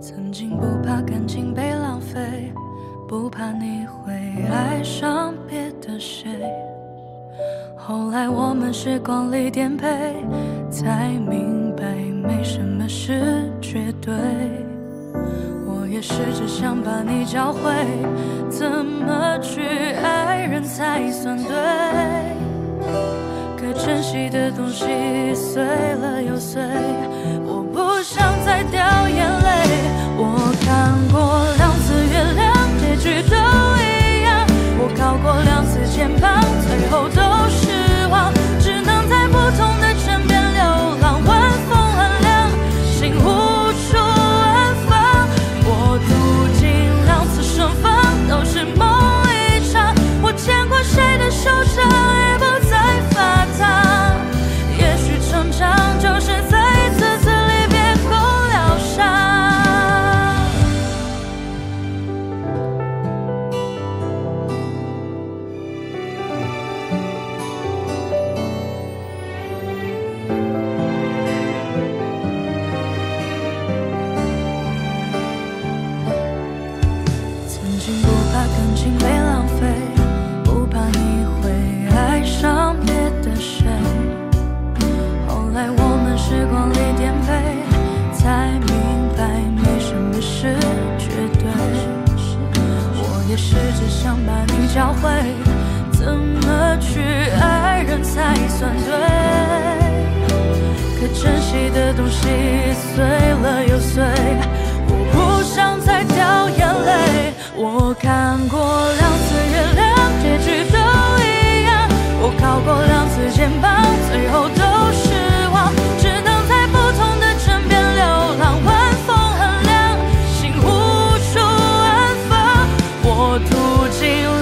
曾经不怕感情被浪费，不怕你会爱上别的谁。后来我们时光里颠沛，才明白没什么是绝对。我也试着想把你教会，怎么去爱人才算对。可珍惜的东西碎了又碎，不怕感情被浪费，不怕你会爱上别的谁。后来我们时光里颠沛，才明白没什么是绝对。我也试着想把你教会，怎么去爱人才算对。可珍惜的东西碎了又碎，途径。